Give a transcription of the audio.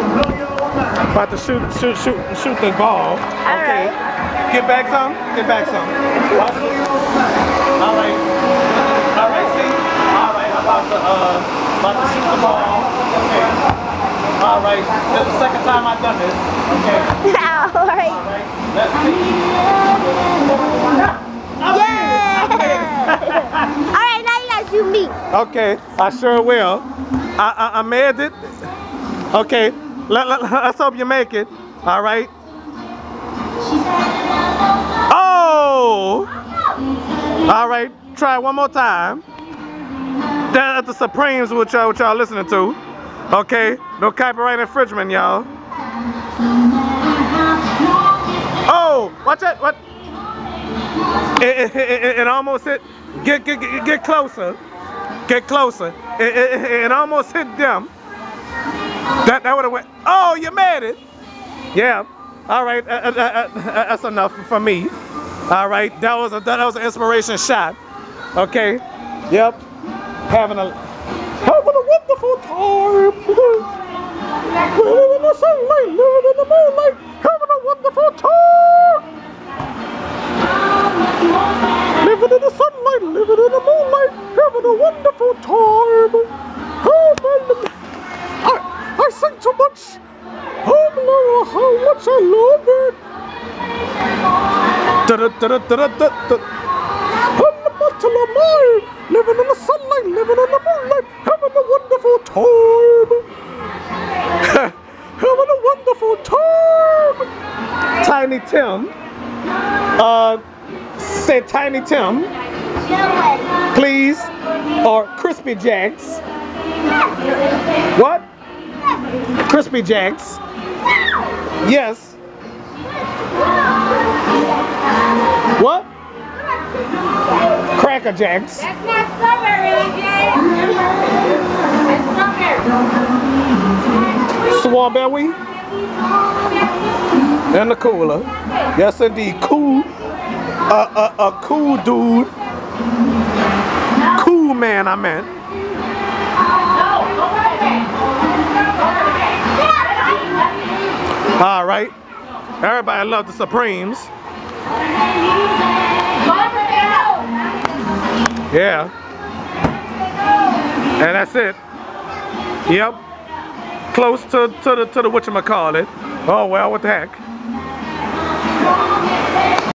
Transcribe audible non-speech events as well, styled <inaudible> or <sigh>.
About to shoot, shoot, shoot, shoot the ball. Okay. right. Get back some. Get back some. All right. All right. See. All right. I'm about to uh, about to shoot the ball. Okay. All right. This is the second time I've done this. Okay. <laughs> All right. All right. Let's see. Yeah. <laughs> All right, now you guys do me. Okay, I sure will. I, I, I made it. Okay, let, let, let's hope you make it. All right. Oh! All right, try one more time. That's the Supremes, what y'all, what y'all listening to. Okay, no copyright infringement, y'all. Oh, watch that, what? It, it, it, it almost hit, get, get, get, get closer. Get closer. It, it, it, it almost hit them. That, that would have went, oh, you made it. Yeah. All right, uh, uh, uh, uh, that's enough for me. All right, that was a that was an inspiration shot. Okay. Yep. Having a having a wonderful time. living in the sunlight, living in the moonlight, having a wonderful time. Living in the sunlight, living in the moonlight, having a wonderful time. Oh, how much I love it. Da-da-da-da-da-da-da. Halamatala-mai. Living in the sunlight, living in the moonlight, having a wonderful time. having a wonderful time. Tiny Tim. Uh, say Tiny Tim, please. Or Crispy Jacks. Crispy Jacks. Yes. What? Cracker Jacks. That's not strawberry, Jay. That's strawberry. Strawberry. And the cooler. Yes, indeed. Cool. Uh, uh, a cool dude. Cool man, I meant. All right. Everybody love the Supremes. Yeah. And that's it. Yep. Close to, to the to the whatchamacallit. Oh well, what the heck.